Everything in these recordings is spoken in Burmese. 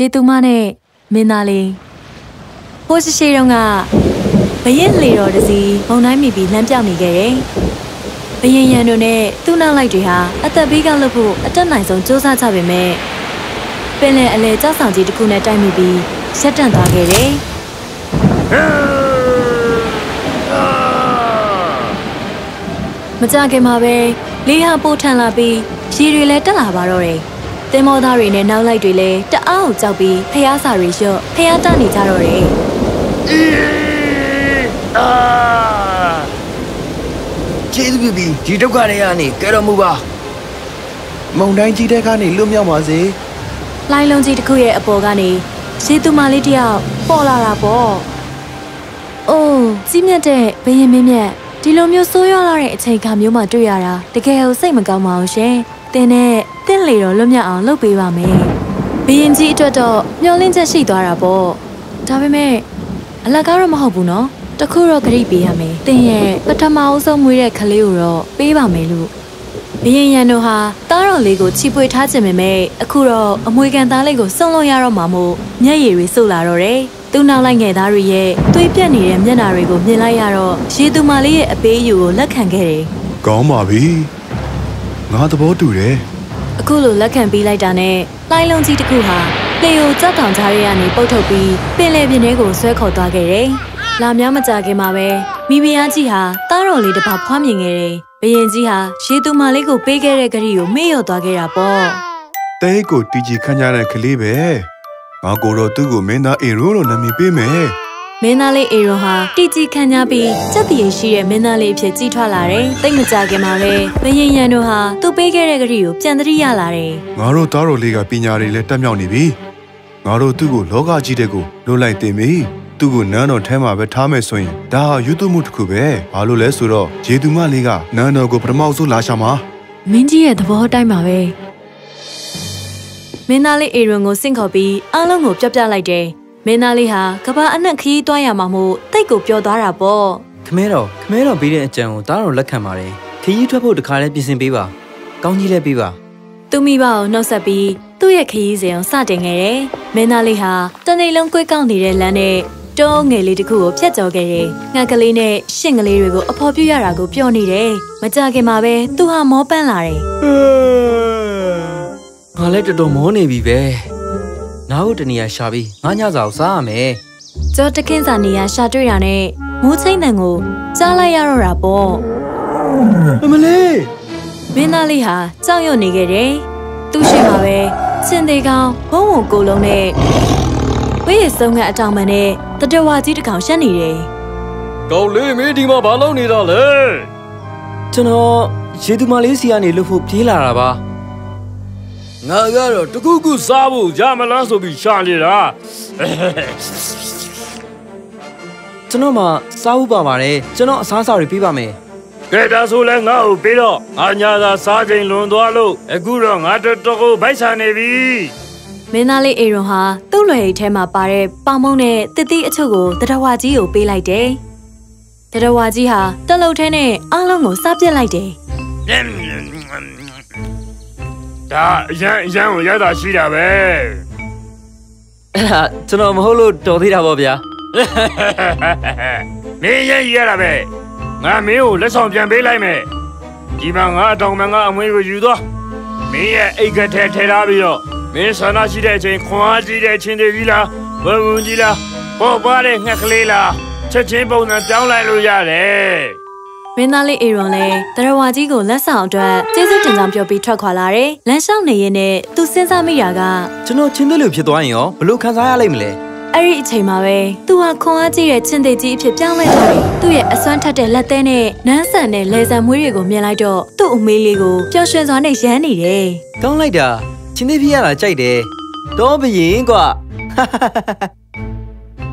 ရှေးသူမနဲ့မင်းသားလေးဟိုးရှိရှိတုန်းကဘရင်လေတော်တစီမုံတိုင်းမိပြီးလမ်းပြောင်းနေခဲ့တယ်။ဘရင်ရန်တို့နဲ့သူ့နောက်လိုက်တွေဟာအသက်ဘေးကလွတ်ဖို့အတက်နိုင်ဆုံးစူးစမ်းကြပေမဲ့ပင်လယ်အလဲကြောက်ဆောင်ကြီးတစ်ခုနဲ့တိုက်မိပြီးရက်တန့်သွားခဲ့တယ်။မကြခင်မှာပဲလေးဟာပိုးထန်လာပြီးရေတွေလည်းတက်လာပါတော့တယ်။ တင်မောသားတွေနဲ့နောက်လိုက်တွေလည်းတအားကိုကြောက်ပြီးဖျားစာတွေလျှော့ဖျားတနေကြတော့တယ်။အာကျေးဇူးပြုပြီးဒီဒုက္ခတွေကနေကဲတော်မူပါမုံတိုင်းကြီးတဲ့ကနေလွတ်မြောက်ပါစေလိုင်းလုံးကြီးတစ်ခုရဲ့အပေါ်ကနေရေသူမလေးတယောက်ပေါ်လာတာပေါ့။အိုးကြီးမြတ်တဲ့ဘရင်မင်းမြတ်ဒီလိုမျိုးဆိုးရွားလာတဲ့အချိန်ခါမျိုးမှတွေ့ရတာတကယ်ကိုစိတ်မကောင်းပါဘူးရှင်။ တင်းနဲ့တင်းလေတော့လွတ်မြောက်အောင်လုပ်ပေးပါမယ်။ဘရင်ကြီးအတွက်တော့မျောလင့်ချက်ရှိသွားတာပေါ့။ဒါပေမဲ့အလကားတော့မဟုတ်ဘူးနော်။တခုတော့ဂရိပေးရမယ်။တင်းရဲ့ပထမအဆုံးမွေးတဲ့ကလေးကိုတော့ပေးပါမယ်လို့ဘရင်ရန်တို့ဟာတားတော်လေးကိုချီပွေထားခြင်းပေမဲ့အခုတော့အမွေကန်သားလေးကိုစုံလို့ရတော့မှာမို့မျက်ရည်တွေစုလာတော့တယ်။သူ့နောက်လိုက်ငယ်သားတွေရဲ့သွေးပြက်နေတဲ့မျက်နှာတွေကိုမြင်လိုက်ရတော့ရေသူမလေးရဲ့အပေးအယူကိုလက်ခံခဲ့တယ်ကောင်းပါပြီ ငါသဘောတူတယ်။အခုလိုလက်ခံပေးလိုက်တာနဲ့လှိုင်းလုံးကြီးတစ်ခုဟာလေကိုကြောက်တောင်ကြားရကနေပုတ်ထုတ်ပြီးပင်လယ်ပြင်ထဲကိုဆွဲခေါ်သွားခဲ့တယ်။လာများမကြခင်မှာပဲမိဖုရားကြီးဟာတားတော်လေးတစ်ပါးဖွားမြင်ခဲ့တယ်။ဘရင်ကြီးဟာရေသူမလေးကိုပေးခဲ့တဲ့ဂရီကိုမေ့လျော့သွားခဲ့တာပေါ့။တဲကိုတီကြီးခန့်ကြတဲ့ကလေးပဲငါကိုတော့သူ့ကိုမင်းသားအေရိုးလို့နာမည်ပေးမယ် မင်းသားလေးအေရွန်ဟာတီကြီးခံကြပြီးစက်တည်ရှိတဲ့မင်းသားလေးအဖြစ်ကြီးထွားလာတယ်။တိတ်မကြခင်မှာပဲဘရင်ရန်တို့ဟာသူ့ပေးခဲ့တဲ့ကတိကိုပြန်သတိရလာတယ်ငါတို့သားတော်လေးကပညာတွေလည်းတက်မြောက်နေပြီငါတို့သူ့ကိုလောကကြီးတဲ့ကိုလွတ်လိုက်တင်ပြီသူ့ကိုနန်းတော်ထဲမှာပဲထားမယ်ဆိုရင်ဒါဟာယူသွမှုတစ်ခုပဲဘာလို့လဲဆိုတော့ဂျေသူမလေးကနန်းတော်ကိုပထမဆုံးလာရှာမှာ။မင်းကြီးရဲ့သဘောအတိုင်းပါပဲ။မင်းသားလေးအေရွန်ကိုစင့်ခေါ်ပြီးအားလုံးကိုပြောပြလိုက်တယ်။ မင်းသားလေးဟာကဘာအနှံ့ခရီးသွားရမှာမို့တိတ်ကိုပျော်သွားတာပေါ့။ခမဲတော်ခမဲတော်ပေးတဲ့အကြံကိုတားတော်လက်ခံပါတယ်ခရီးထွက်ဖို့တခါလဲပြင်ဆင်ပေးပါကောင်းကြီးလဲပေးပါသူမိဘကိုနှုတ်ဆက်ပြီးသူ့ရဲ့ခရီးစဉ်ကိုစတင်ခဲ့တယ်။မင်းသားလေးဟာတနေ့လုံးကွေးကောက်နေတဲ့လမ်းနဲ့တုံးငယ်လေးတစ်ခုကိုဖျက်ကျော်ခဲ့တယ်။ငှက်ကလေးနဲ့ရှင့်ကလေးတွေကိုအဖော်ပြရတာကိုပြောနေတယ်။မကြခင်မှာပဲသူဟာမောပန်းလာတယ်ငါလဲတော်တော်မောနေပြီပဲ နားဟုတ်တနေရာရှာပြီးငါညစာကိုစားရမယ်။ကျော်တခင်းစာနေရရှာတွေ့တာနဲ့မိုးချင်းတန်ကိုကြားလိုက်ရတော့တာပေါ့အမလေး။မင်းသားလေးဟာကြောက်ရွံ့နေခဲ့တယ်။သူ့ရှိမှာပဲရှင်သေးကောင်ဘုံဝုံကိုလုံးနဲ့ဝေးရဆုံးကအတောင်ပံနဲ့တတဝါကြီးတစ်ကောင်ရှက်နေတယ်။ကောင်းလေးမင်းဒီမှာဘာလုပ်နေတာလဲကျွန်တော်ရေသူမလေးစီကနေလွတ်ဖို့ပြေးလာတာပါ ငါကတော့တခုခုစားဖို့ရမလားဆိုပြီးရှာနေတာကျွန်တော်မှစားဖို့ပါပါတယ်ကျွန်တော်အစားအစာတွေပေးပါမယ်ကဲဒါဆိုလဲငါ့ကိုပြီးတော့ငါညာသာစားချိန်လွန်သွားလို့အခုတော့ငါတော်တော်ကိုဗိုက်ဆန်နေပြီမင်းသားလေးအေရွန်ဟာသူ့လွယ်အိတ်ထဲမှာပါတဲ့ပေါင်မုံနဲ့တစ်တိအချုပ်ကိုတရဝါကြီးကိုပေးလိုက်တယ်။တရဝါကြီးဟာတလုတ်ထဲနဲ့အားလုံးကိုစားပြစ်လိုက်တယ် ဒါအရန်အရန်ကိုရတာရှိတာပဲအဲ့ဒါကျွန်တော်မဟုတ်လို့တော်သေးတာပေါ့ဗျာမင်းရဲ့ရတာပဲငါမင်းကိုလက်ဆောင်ပြန်ပေးလိုက်မယ်ဒီမှာငါအတောင်မှန်ကအမွေးကိုယူသွားမင်းရဲ့အိတ်ကထဲထဲထားပြီးတော့မင်းဆန္ဒရှိတဲ့အချိန်ခွန်အားကြီးတဲ့အချိန်တွေကြီးလားဘုံဘုံကြီးလားပေါ်ပါတဲ့ငှက်ကလေးလားချက်ချင်းပုံစံပြောင်းလိုက်လို့ရတယ်။ မင်းသားလေးအေရွန်လည်းတရဝါကြီးကိုလက်ဆောင်အတွက်ကျေးဇူးတင်ကြောင်းပြောပြီးထွက်ခွာလာတယ်။လမ်းလျှောက်နေရင်းနဲ့သူစဉ်းစားမိတာကကျွန်တော်ချင်းသွေးလူဖြစ်သွားရင်ရောဘလို့ခံစားရလိမ့်မလဲအဲ့ဒီအချိန်မှာပဲသူဟာခွန်အားကြီးတဲ့ချင်းသေးကြီးအဖြစ်ပြောင်းလဲသွားတယ်။သူ့ရဲ့အစွမ်းထက်တဲ့လက်သေးနဲ့နန်းဆန်တဲ့လေဆံမွေးတွေကိုမြင်လိုက်တော့သူ့အမေးလေးကိုပျော်ရွှင်စွာနဲ့ရမ်းနေတယ်။ကောင်းလိုက်တာချင်းသေးဖြစ်ရတာကြိုက်တယ်တော့ဘရင်ကွာ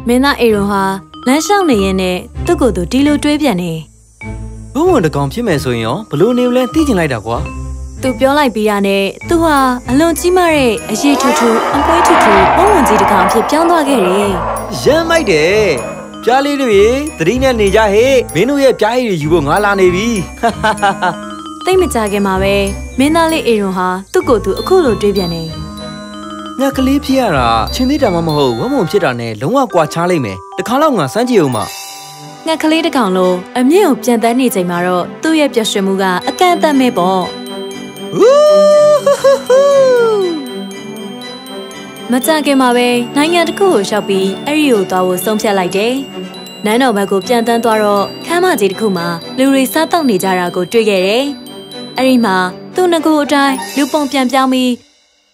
မင်းသားအေရွန်ဟာလမ်းလျှောက်နေရင်နဲ့သူ့ကိုယ်သူဒီလိုတွေးပြန်နေ ဘုံဝန်တကောင်ဖြစ်မယ်ဆိုရင်ရောဘလို့နေလဲသိချင်လိုက်တာကွာသူပြောလိုက်ပြီးရနဲ့သူဟာအလွန်ကြီးမားတဲ့အရေးထူးထူးအပွဲထူးထူးဘုံဝင်ကြီးတစ်ကောင်အဖြစ်ပြောင်းသွားခဲ့တယ်ရမ်းမိုက်တယ်ပြားလေးတွေသတိနဲ့နေကြဟေ့မင်းတို့ရဲ့ပြားရည်တွေယူဖို့ငါလာနေပြီတိတ်မကြခင်မှာပဲမင်းသားလေးအေရွန်ဟာသူ့ကိုယ်သူအခုလိုတွေးပြန်နေငါကလေးဖြစ်ရတာချင်းသေးတာမှမဟုတ်ဝမ်းမုံဖြစ်တာနဲ့လုံးဝကွာခြားလိုက်မယ်တခါတော့ငါစမ်းကြည့်အောင်မ ငှက်ကလေးတစ်ကောင်လိုအမြင့်ကိုပြန်တန်းနေချိန်မှာတော့သူ့ရဲ့ပျော်ရွှင်မှုကအကန့်အသတ်မဲ့ပေါ့ဝူးဟူးဟူးဟူးမကြခင်မှာပဲနိုင်ငံတစ်ခုကိုရှောက်ပြီးအဲ့ဒီကိုသွားဖို့ဆုံးဖြတ်လိုက်တယ်။နန်းတော်ဘက်ကိုပြန်တန်းသွားတော့ခမ်းမကြီးတစ်ခုမှာလူတွေစားတောက်နေကြတာကိုတွေ့ခဲ့တယ်။အဲ့ဒီမှာသူ့ငကူအတိုင်းလူပုံပြန်ပြောင်းပြီး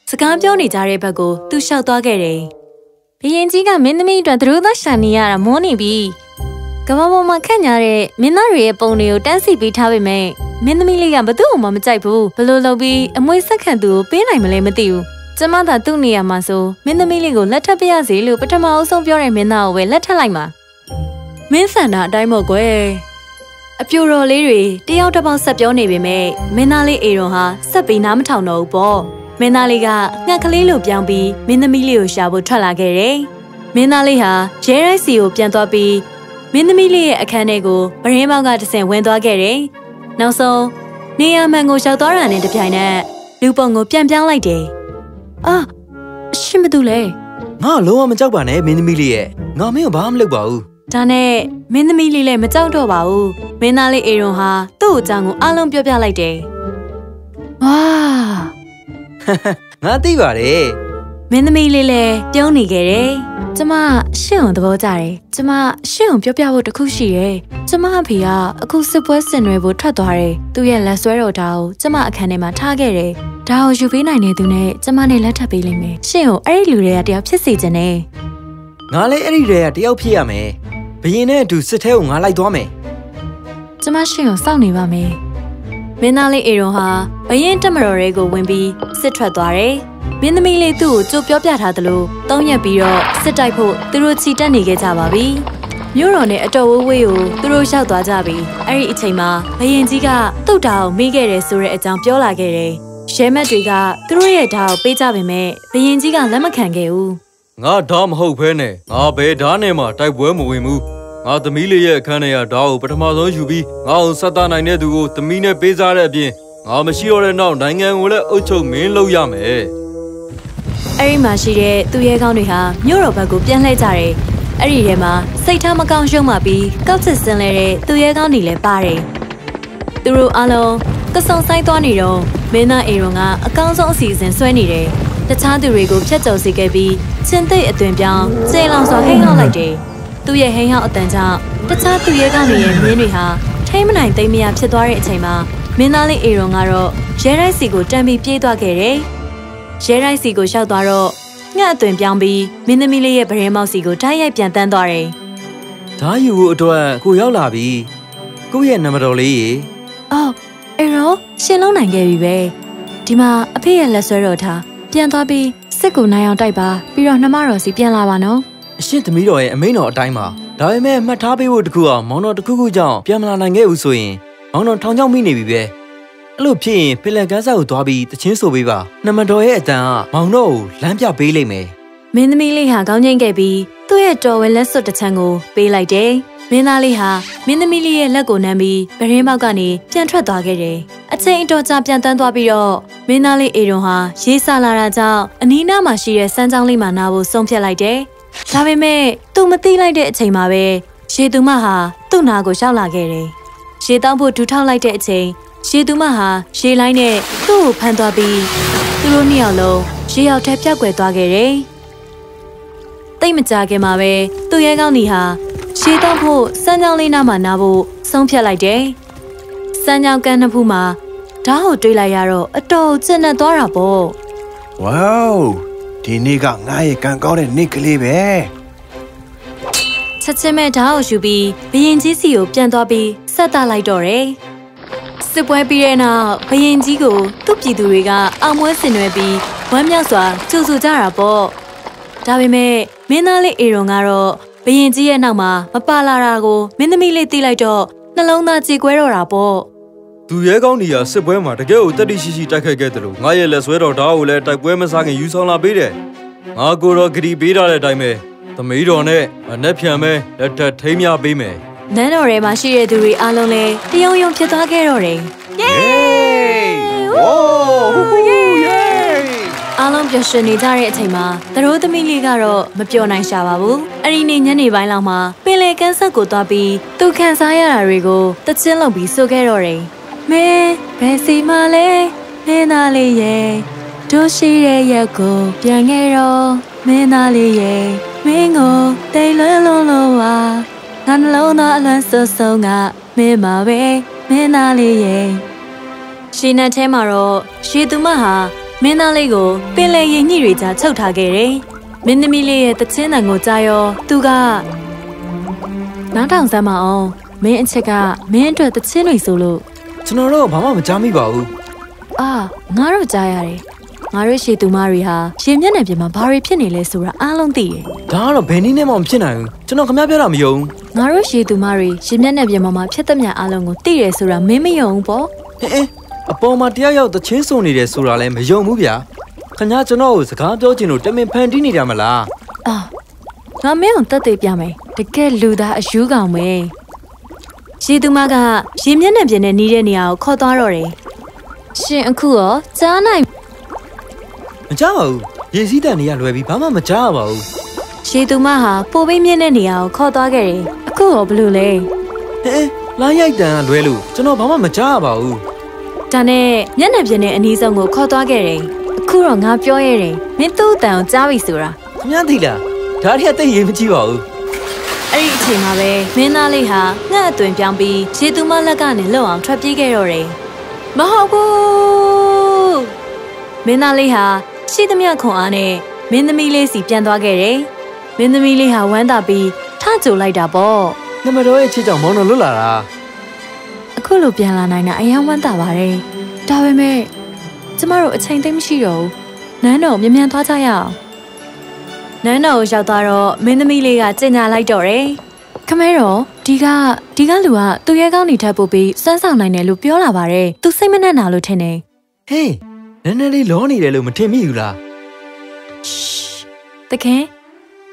စကားပြောနေကြတဲ့ဘက်ကိုသူလျှောက်သွားခဲ့တယ်။ဘရင်ကြီးကမင်းသမီးအတွက်သူတို့သားရှာနေရတာမောနေပြီ။ ကမ္ဘာပေါ်မှာခန့်ညားတဲ့မင်းသားတွေရဲ့ပုံတွေကိုတန်းစီပေးထားပေမဲ့မင်းသမီးလေးကဘသူ့မှမကြိုက်ဘူးဘလို့လုပ်ပြီးအမွေဆက်ခံသူကိုပေးနိုင်မလဲမသိဘူး။ကျမသာသူ့နေရာမှာဆိုမင်းသမီးလေးကိုလက်ထပ်ပြရစီလို့ပထမအဆုံးပြောတဲ့မင်းသားကိုပဲလက်ထပ်လိုက်မှာ။မင်းဆန္ဒအတိုင်းမို့ကွယ်။အပြိုတော်လေးတွေတယောက်တစ်ပေါက်ဆက်ပြောနေပေမဲ့မင်းသားလေးအေရွန်ဟာဆက်ပြီးနားမထောင်တော့ဘူးပေါ့။မင်းသားလေးကငှက်ကလေးလိုပြောင်းပြီးမင်းသမီးလေးကိုရှာဖို့ထွက်လာခဲ့တယ်။မင်းသားလေးဟာရဲရိုက်စီကိုပြန်သွားပြီး မင်းသမီးလေးရဲ့အခန်းထဲကိုပရင်းပေါက်ကတဆင့်ဝင်သွားခဲ့တယ်။နောက်ဆုံးနေရာမှန်ကိုရောက်သွားတာနဲ့တပြိုင်နက်လူပုံကိုပြန်ပြောင်းလိုက်တယ်။အာရှင်မသူလဲငါလုံးဝမကြောက်ပါနဲ့မင်းသမီးလေးရဲ့ငါမင်းကိုဘာမှမလုပ်ပါဘူး။ဒါနဲ့မင်းသမီးလေးလည်းမကြောက်တော့ပါဘူး။မင်းသားလေးအေရွန်ဟာသူ့အကြောင်းကိုအလုံးပြောပြလိုက်တယ်။ဝါငါသိပါတယ် မင်းသမီးလေးလည်းပြုံးနေခဲ့တယ်။ကျမရှင့်ကိုသဘောကျတယ်။ကျမရှင့်ကိုပြောပြဖို့တစ်ခုရှိတယ်။ကျမအဖေကအခုစစ်ပွဲဆင်နွှဲဖို့ထွက်သွားတယ်။သူ့ရဲ့လက်ဆွဲတော်ဓာတ်ကိုကျမအခန်းထဲမှာထားခဲ့တယ်။ဒါကိုယူပေးနိုင်တဲ့သူနဲ့ကျမနဲ့လက်ထပ်ပေးလိမ့်မယ်။ရှင့်ကိုအဲ့ဒီလူတွေကတယောက်ဖြစ်စေချင်တယ်ငါလည်းအဲ့ဒီတည်းကတယောက်ဖြစ်ရမယ်ဘရင်နဲ့အတူစစ်ထဲကိုငါလိုက်သွားမယ်။ကျမရှင့်ကိုစောင့်နေပါမယ်။မင်းသားလေးအေရွန်ဟာဘရင်တက်မတော်တွေကိုဝင်ပြီးစစ်ထွက်သွားတယ်။ မင်းသမီးလေးသူ့ကိုကြိုပြောပြထားသလိုတောင်းရက်ပြီးတော့စစ်တိုက်ဖို့သူတို့ချီတက်နေခဲ့ကြပါပြီ။မြို့တော်နဲ့အတော်ဝေးဝေးကိုသူတို့ရောက်သွားကြပြီ။အဲ့ဒီအချိန်မှာဘရင်ကြီးကတုတ်တာကိုမေးခဲ့တယ်ဆိုတဲ့အကြောင်းပြောလာခဲ့တယ်။ရဲမက်တွေကသူတို့ရဲ့ဓာတ်ကိုပေးကြပေမဲ့ဘရင်ကြီးကလက်မခံခဲ့ဘူး။ငါဓာမဟုတ်ဖဲနဲ့ငါဘယ်ဓာနဲ့မှတိုက်ပွဲမဝင်ဘူးငါသမီးလေးရဲ့အခန်းထဲကဓာကိုပထမဆုံးယူပြီးငါ့ကိုဆက်သားနိုင်တဲ့သူကိုသမီးနဲ့ပေးစားတဲ့အပြင်ငါမရှိတော့တဲ့နောက်နိုင်ငံကိုလည်းအုပ်ချုပ်မင်းလုပ်ရမယ် အဲ့ဒီမှာရှိတဲ့သူရဲကောင်းတွေဟာမြို့တော်ဘက်ကိုပြန်လှည့်ကြတယ်။အဲ့ဒီထဲမှာစိတ်ထားမကောင်းရှုံးမှပြီးကောက်ချစ်စင်လဲတဲ့သူရဲကောင်းတွေလည်းပါတယ်။သူတို့အားလုံးကစုံဆိုင်သွားနေတော့မင်းသားအေရွန်ကအကောင်းဆုံးအစီအစဉ်ဆွဲနေတယ်။တခြားသူတွေကိုဖျက်ကျော်စေခဲ့ပြီးချင်းသိပ်အသွင်ပြောင်းကျေလောင်စွာဟိန်းဟောက်လိုက်တယ်။သူ့ရဲ့ဟိန်းဟောက်အတန်ကြောင့်တခြားသူရဲကောင်းတွေရဲ့မြင်းတွေဟာထိမ့်မနိုင်သိမ်းမရဖြစ်သွားတဲ့အချိန်မှာမင်းသားလေးအေရွန်ကတော့ရဲရိုက်စီကိုတန်ပြီးပြေးသွားခဲ့တယ်။ ရဲရိုက်စီကိုရှောက်သွားတော့ငှက်အသွင်ပြောင်းပြီးမင်းသမီးလေးရဲ့ဗရင်မောက်စီကိုဓာတ်ရိုက်ပြန်တန်းသွားတယ်ဓာယူဖို့အတွက်ကိုရောက်လာပြီကိုယ့်ရဲ့နံပါတ်တော်လေးရေ။အော်အေရောရှင်လုံးနိုင်ခဲ့ပြီပဲ။ဒီမှာအဖေရဲ့လက်ဆွဲတော်ထားပြန်သွားပြီးစစ်ကိုနိုင်အောင်တိုက်ပါပြီးတော့နှမတော်စီပြန်လာပါနော်အရှင်သမီးတော်ရဲ့အမိန်တော်အတိုင်းပါဒါပေမဲ့မှတ်ထားပေးဖို့တခုကမောင်တော်တစ်ခုခုကြောင့်ပြန်မလာနိုင်ခဲ့ဘူးဆိုရင်မောင်တော်ထောင်ချောက်မိနေပြီပဲ အဲ့လိုဖြစ်ရင်ဖင်လန်ကန်းစားကိုသွားပြီးတချင်းဆိုပေးပါနံပါတ်တော်ရဲ့အတန်ကမောင်တော်ကိုလမ်းပြပေးလိမ့်မယ်။မင်းသမီးလေးဟာကောင်းကျိန်ခဲ့ပြီးသူ့ရဲ့တော်ဝဲလက်စွပ်တစ်ချမ်းကိုပေးလိုက်တယ်။မင်းသားလေးဟာမင်းသမီးလေးရဲ့လက်ကိုနမ်းပြီးဗရင်မောက်ကနေပြန်ထွက်သွားခဲ့တယ်။အချိန်အတော်ကြာပြန်တန်းသွားပြီးတော့မင်းသားလေးအေရွန်ဟာရေးစားလာတာကြောင့်အနီးနားမှာရှိတဲ့စမ်းချောင်းလေးမှာနာဖို့ဆုံးဖြတ်လိုက်တယ်။ဒါပေမဲ့သူမသိလိုက်တဲ့အချိန်မှာပဲရေသူမဟာသူ့နာကိုရှောက်လာခဲ့တယ်။ရေတောင်းဖို့ဒူးထောက်လိုက်တဲ့အချိန် ရေသူမဟာရေလိုင်းနဲ့သူ့ကိုဖမ်းသွားပြီးသူတို့နှစ်ယောက်လုံးရေရောက်ထဲပြောက်ကွယ်သွားခဲ့တယ်။တိတ်မကြခင်မှာပဲသူ့ရဲကောင်းကြီးဟာရေတောင်းဖို့စမ်းချောင်းလေးနားမှာနာဖို့ဆုံးဖြတ်လိုက်တယ်။စမ်းချောင်းကန်းနှစ်ဖူးမှာဓာတ်ကိုတွေးလိုက်ရတော့အတော်ကျဉ်းနဲ့သွားတာပေါ့ဝေါဒီနေ့ကငါရဲ့ကံကောင်းတဲ့နေ့ကလေးပဲချက်ချင်းမဲ့ဓာတ်ကိုယူပြီးဘရင်ကြီးစီကိုပြန်သွားပြီးဆက်တာလိုက်တော့တယ်။ စစ်ပွဲပြီးတဲ့နောက်ဘရင်ကြီးကိုသူ့ပြည်သူတွေကအောင်ပွဲဆင်နွှဲပြီးဝမ်းမြောက်စွာကြိုဆိုကြတာပေါ့။ဒါပေမဲ့မင်းသားလေးအေရွန်ကတော့ဘရင်ကြီးရဲ့နောက်မှာမပါလာတာကိုမင်းသမီးလေးသိလိုက်တော့နှလုံးသားကြေကွဲတော့တာပေါ့။သူရဲကောင်းကြီးကစစ်ပွဲမှာတကယ်ကိုတက်တိရှိရှိတိုက်ခိုက်ခဲ့တယ်လို့ငါရဲ့လက်ဆွဲတော်ဓာကိုလည်းတိုက်ပွဲမစားခင်ယူဆောင်လာပေးတယ်ငါကိုတော့ဂရီပေးထားတဲ့အတိုင်းပဲသမီးတော်နဲ့အနက်ဖြန်ပဲလက်ထပ်ထိမ်းမြပေးမယ် နန်းတော်ထဲမှာရှိတဲ့သူတွေအားလုံးလည်းတယုံယုံဖြစ်သွားခဲ့တော့တယ်ယေးဝိုးဟူးဟူးယေးအားလုံးပျော်ရွှင်နေကြတဲ့အချိန်မှာသရိုးသမီးလေးကတော့မပျော်နိုင်ရှာပါဘူးအဲ့ဒီနေ့ညနေပိုင်းလောက်မှာပင်လယ်ကမ်းဆက်ကိုသွားပြီးသူခံစားရတာတွေကိုတချင်းလုပ်ပြီးဆိုခဲ့တော့တယ်မင်းဘယ်စီမလဲမင်းသားလေးရဲ့တို့ရှိတဲ့ရက်ကိုပြန်ခဲ့တော့မင်းသားလေးရဲ့မင်းကိုတိတ်လွန်းလွန်းလို့ပါငါ နှလုံးသားအလန်းဆွဆုံကမင်းပါပဲမင်းသားလေးရဲ့ရှင်းတဲ့ထဲမှာတော့ရှေသူမဟာမင်းသားလေးကိုပင်လယ်ရင်ညှိတွေကြားချုပ်ထားခဲ့တယ်မင်းသမီးလေးရဲ့တချင်းတန်ကိုကြားရောသူကနောက်တောင်စမ်းမအောင်မင်းအချက်ကမင်းအတွက်တချင်းတွေဆိုလို့ကျွန်တော်တော့ဘာမှမကြားမိပါဘူးအာငါတို့ကြားရတယ် ငါတို့ရှေသူမတွေဟာရှင်မျက်နှာပြင်မှာဘာတွေဖြစ်နေလဲဆိုတာအားလုံးသိတယ်ဒါကတော့ဘယ်နည်းနဲ့မှမဖြစ်နိုင်ဘူးကျွန်တော်ခမပြောတာမယုံငါတို့ရှေသူမတွေရှင်မျက်နှာပြင်မှာမှာဖြစ်သမျှအားလုံးကိုသိတယ်ဆိုတာမင်းမယုံဘူးပေါ့ဟင်းအင်းအပေါ်မှာတယောက်ယောက်တချင်းစုံနေတယ်ဆိုတာလည်းမယုံဘူးဗျာခင်ဗျားကျွန်တော်ကိုစကားပြောချင်လို့တမင်ဖန်တီးနေကြမလားအာငါမင်းကိုတတ်သိပြမယ်တကယ်လူသားအယူကောင်ပဲရှေသူမကရှင်မျက်နှာပြင်နဲ့နီးတဲ့နေရာကိုခေါ်သွားတော့တယ်ရှင်အခုရောကြားနိုင် မကြားပါဘူးရေစည်းတန်တွေကလွယ်ပြီးဘာမှမကြားရပါဘူးရှေသူမဟာပိုပိမြင့်တဲ့နေရာကိုခေါ်သွားခဲ့တယ်အခုရောဘလို့လဲဟင်းအင်းလာရိုက်တန်ကလွဲလို့ကျွန်တော်ဘာမှမကြားရပါဘူးဒါနဲ့မျက်နှာပြင်နဲ့အနီးဆုံးကိုခေါ်သွားခဲ့တယ်အခုတော့ငါပြောရတယ်မင်းသူ့အတန်ကိုကြားပြီဆိုတာခင်ဗျားသိလားဒါတွေကတိတ်ရေးမကြည့်ပါဘူးအဲ့ဒီအချိန်မှာပဲမင်းသားလေးဟာငှက်အသွင်ပြောင်းပြီးရှေသူမလက်ကနေလွတ်အောင်ထွက်ပြေးခဲ့တော့တယ်မဟုတ်ဘူးမင်းသားလေးဟာ ရှိသမျှခွန်အားနဲ့မင်းသမီးလေးစီပြန်သွားခဲ့တယ်မင်းသမီးလေးဟာဝမ်းသာပြီးထကြိုလိုက်တာပေါ့နမတော်ရဲ့ချစ်ကြောင့်မောင်းတော်လွတ်လာတာအခုလိုပြန်လာနိုင်တာအယံဝမ်းသာပါတယ်ဒါပေမဲ့ကျမတို့အချိန်သိမ်းမရှိတော့ဘူးနန်းတော်မြန်မြန်သွားကြရအောင်နန်းတော်ကိုရောက်သွားတော့မင်းသမီးလေးကကြင်ညာလိုက်တော့တယ်ခမဲတော်ဒီကဒီကလူကသူ့ရဲကောင်းနေထပ်ပို့ပြီးစမ်းဆောင်နိုင်တယ်လို့ပြောလာပါတယ်သူစိတ်မနှက်နာလို့ထင်တယ်ဟေး နည်းနည်းလေးလောနေတယ်လို့မထင်မိဘူးလားတခင်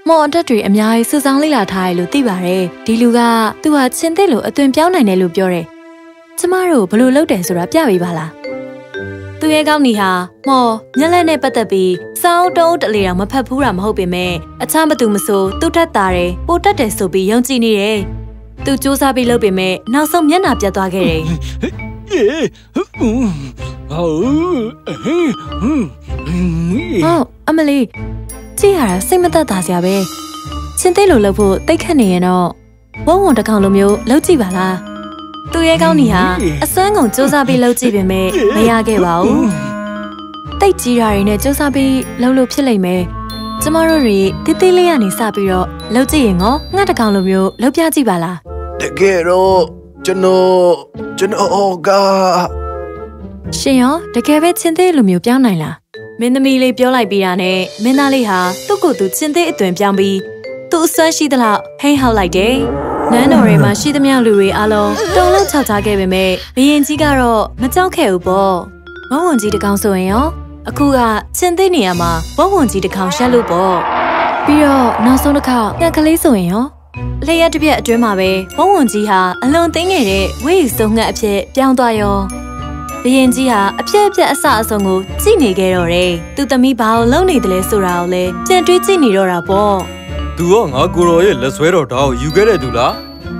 မော်အတက်တွေအများကြီးစူဆောင်းလေ့လာထားတယ်လို့သိပါတယ်ဒီလူကသူဟာချင်းသစ်လို့အသွင်ပြောင်းနိုင်တယ်လို့ပြောတယ်ကျမတို့ဘယ်လိုလုပ်တယ်ဆိုတာပြပေးပါလားသူရဲ့ကောင်းနီဟာမော်မျက်လက်နဲ့ပတ်သက်ပြီးစောင်းတုံးတလေတောင်မဖတ်ဘူးတာမဟုတ်ပေမဲ့အခြားမသူမဆိုသူ့ထက်သားတယ်ပိုတက်တယ်ဆိုပြီးယုံကြည်နေတယ်သူစူးစမ်းပြီးလုပ်ပေမဲ့နောက်ဆုံးမျက်နှာပြတ်သွားခဲ့တယ် ဟုတ်အမလီကြည့်ရတာစိတ်မသက်သာစရာပဲချင်းသေးလို့လုပ်ဖို့တိတ်ခတ်နေရင်တော့ဝုံဝုံတစ်ကောင်လိုမျိုးလုပ်ကြည့်ပါလားသူရဲ့ကောင်းနီဟာအစွမ်းကုန်စူးစမ်းပြီးလုပ်ကြည့်ပေမဲ့မရခဲ့ပါဘူးတိတ်ကြီးတာတွေနဲ့စူးစမ်းပြီးလုပ်လို့ဖြစ်လိမ့်မယ်ကျမတို့တွေတိတိလေးကနေစပြီးတော့လုပ်ကြည့်ရင်ငေါငှက်တစ်ကောင်လိုမျိုးလုပ်ပြကြည့်ပါလားတကယ်တော့ကျွန်တော်ကျွန်တော်က ရှင်ရောတကယ်ပဲချင်းသေးလိုမျိုးပြောင်းနိုင်လားမင်းသမီးလေးပြောလိုက်ပြီးတာနဲ့မင်းသားလေးဟာသူ့ကိုယ်သူချင်းသေးအသွင်ပြောင်းပြီးသူ့အစွမ်းရှိသလောက်ဟိန်းဟောက်လိုက်တယ်နန်းတော်ထဲမှာရှိသမျှလူတွေအားလုံးတုံလုံးချောက်ချခဲ့ပေမဲ့ဘရင်ကြီးကတော့မကြောက်ခဲ့ဘူးပေါ့ဝုံဝန်ကြီးတကောင်ဆိုရင်ရောအခုကချင်းသေးနေရမှာဝုံဝန်ကြီးတကောင်ရှက်လို့ပေါ့ပြီးတော့နောက်ဆုံးတစ်ခါညကလေးဆိုရင်ရောလျှက်တစ်ပြက်အတွင်းမှာပဲဝုံဝန်ကြီးဟာအလွန်သိငယ်တဲ့ဝိစုံငှက်အဖြစ်ပြောင်းသွားရော ဘရင်ကြီးဟာအပြက်အပြက်အဆအဆုံးကိုကြည့်နေခဲ့တော့တယ်။သူသမီးဘာကိုလုပ်နေတယ်လဲဆိုတာကိုလည်းပြန်တွေးကြည့်နေတော့တာပေါ့သူကငါကိုတော်ရဲ့လက်ဆွဲတော်ဓာတ်ကိုယူခဲ့တဲ့သူလား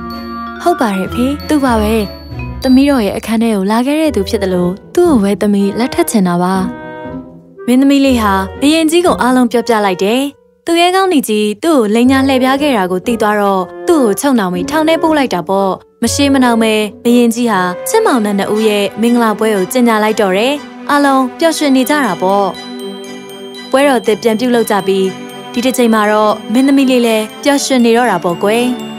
။ဟုတ်ပါတယ်ဖေ။သူပါပဲ။သမီးတော်ရဲ့အခန်းထဲကိုလာခဲ့တဲ့သူဖြစ်တယ်လို့သူ့ကိုပဲသမီးလက်ထပ်ချင်တာပါ။မင်းသမီးလေးဟာဘရင်ကြီးကိုအားလုံးပြောပြလိုက်တယ်။သူရဲ့ကောင်းနေကြီးသူ့ကိုလိန်ညာလှည့်ပြားခဲ့တာကိုသိသွားတော့သူ့ကိုချုပ်နှောင်ပြီးထောင်ထဲပို့လိုက်တာပေါ့။ မရှိမနှောင်ပဲဘရင်ကြီးဟာချစ်မောင်နဲ့နှစ်ဦးရဲ့မင်္ဂလာပွဲကိုကျင်းပလိုက်တော့တယ်။အားလုံးပျော်ရွှင်နေကြတာပေါ့။ပွဲတော်သစ်ပြန်ပြုတ်လောက်ကြပြီးဒီတစ်ချိန်မှာတော့မင်းသမီးလေးလည်းပျော်ရွှင်နေတော့တာပေါ့ကွယ်။